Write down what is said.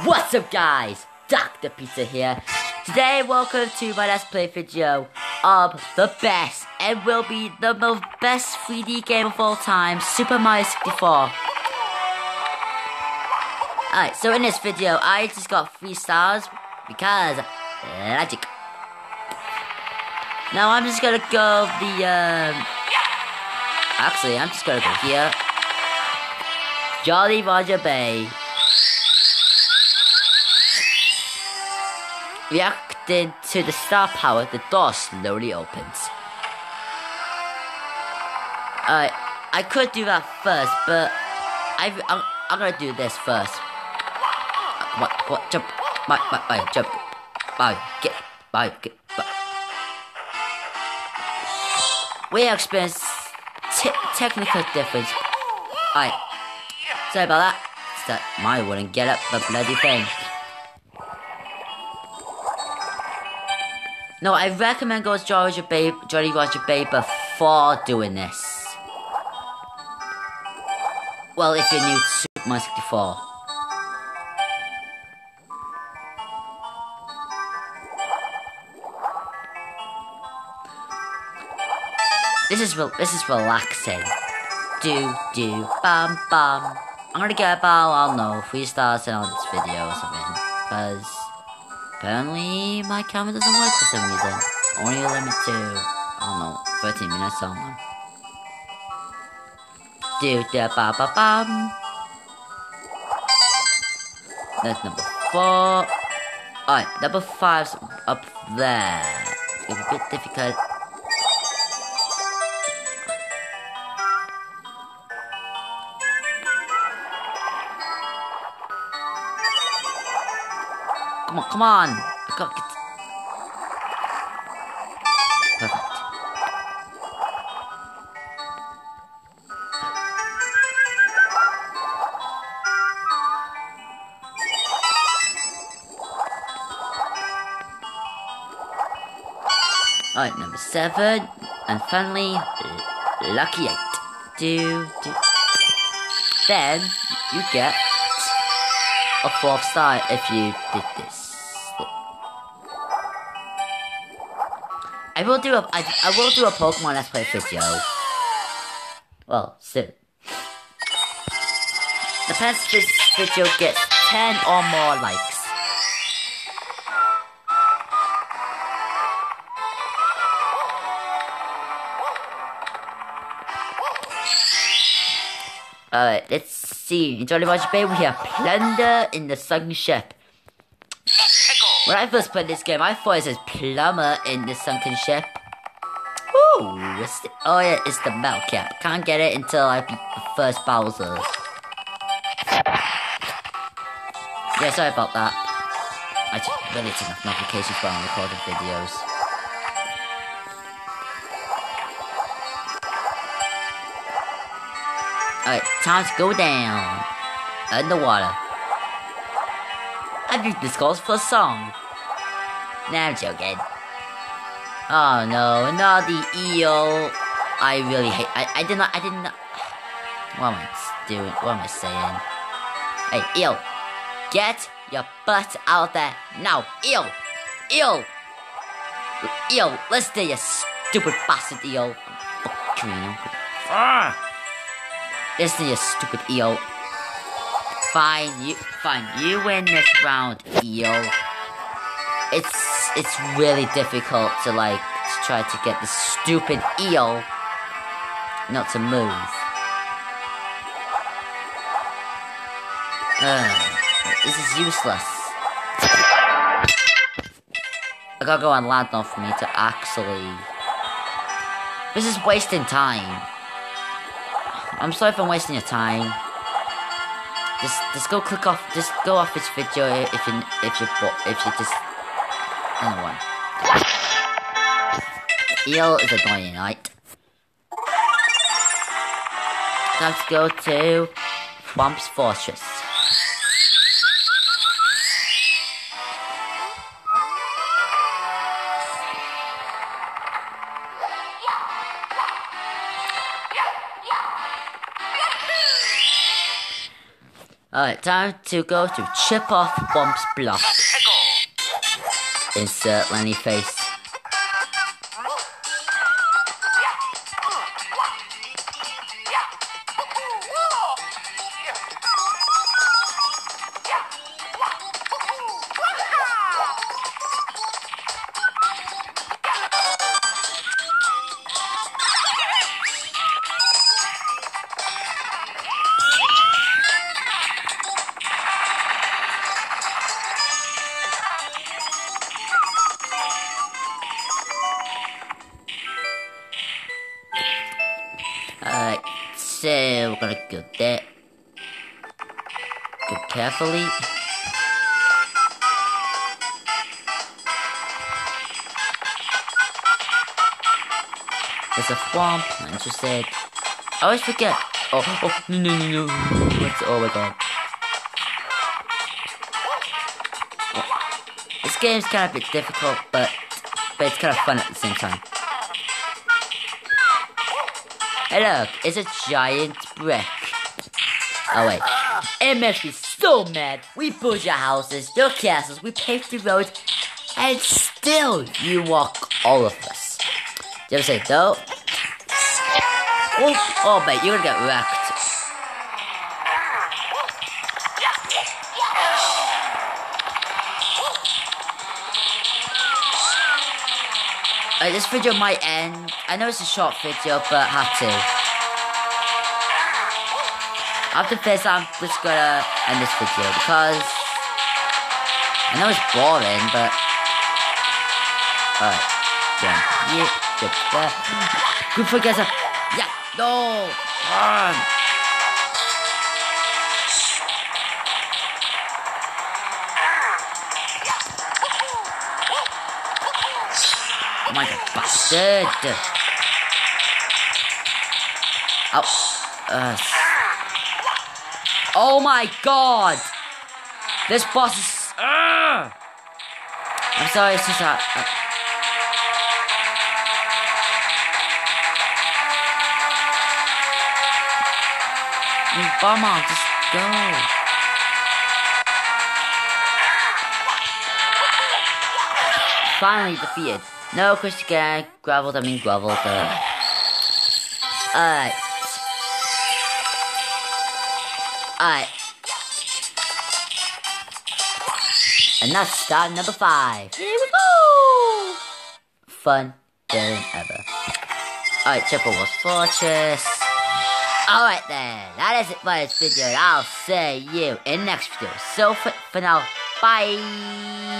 What's up guys? Dr. Pizza here. Today welcome to my Let's Play video of the best and will be the most best 3D game of all time, Super Mario 64. Alright, so in this video I just got 3 stars because logic. Now I'm just gonna go the um Actually I'm just gonna go here. Jolly Roger Bay. Reacting to the star power, the door slowly opens. Uh, I could do that first, but I, I'm, I'm gonna do this first. Uh, what, what, jump, my, my, my, jump, my, get, my, get, my. We experience technical difference. Alright, sorry about that. That my wouldn't get up the bloody thing. No, I recommend going to Jolly Roger Bay, Jolly Roger Bay before doing this. Well, if you're new to Super Mario 64. This is this is relaxing. Do do bam bam. I'm gonna get about I don't know three stars on this video or something because. Apparently, my camera doesn't work for some reason. Only a limit to, I don't know, 13 minutes, I don't da ba ba bam. That's number four. Alright, number five's up there. It's a bit difficult. Come on, come on. Get. Perfect. Alright, number seven. And finally, lucky eight. Do, do. Then, you get a fourth star if you did this. I will do a I, I will do a Pokemon Let's Play video. Well, soon. The this video gets 10 or more likes. Alright, let's Jolly Roger Bay, we have Plunder in the sunken ship. When I first played this game, I thought it says Plumber in the sunken ship. Ooh, the, oh yeah, it's the metal cap. Can't get it until I beat the first Bowser. Yeah, sorry about that. I just really took notifications while I'm recording videos. Alright, time to go down. Underwater. I think this calls for a song. Nah, I'm joking. Oh no, not the eel. I really hate. I, I did not. I did not. What am I doing? What am I saying? Hey, eel, get your butt out there now, eel, eel, eel. Listen, you stupid bastard eel. Ah! Listen, you stupid eel. Fine, you fine. You win this round, eel. It's it's really difficult to like to try to get the stupid eel not to move. Ugh, this is useless. I gotta go on land now for me to actually. This is wasting time. I'm sorry if I'm wasting your time. Just, just go click off. Just go off this video if you, if you, if you just. Anyone. Eel is annoying, right? Let's go to Whomp's Fortress. Alright, time to go to chip off Whomp's block. Insert Lenny face. So we're gonna go there. Go carefully. There's a swamp, I just said. I always forget. Oh, oh, no, no, no, no. What's, oh my god. This game's kind of a bit difficult, but, but it's kind of fun at the same time. Look, it's a giant brick. Oh wait. It makes me so mad. We built your houses, your castles, we paved the roads, and still you walk all of us. You ever say no? Oh, oh mate, you're gonna get wrecked. Uh, this video might end. I know it's a short video, but I have to. After this, I'm just gonna end this video because I know it's boring, but alright, jump. Good for guys. Yeah, no, run. Oh my god, bastard! Oh, uh, oh my god! This boss is. Uh, I'm sorry, it's just that. Uh, Come on, just go. Finally defeated. No, Chris Gang, gravelled, I mean gravelled. Uh. Alright. Alright. And that's start number five. Here we go! Fun than ever. Alright, Triple Wars Fortress. Alright then, that is it for this video. I'll see you in the next video. So for, for now, bye!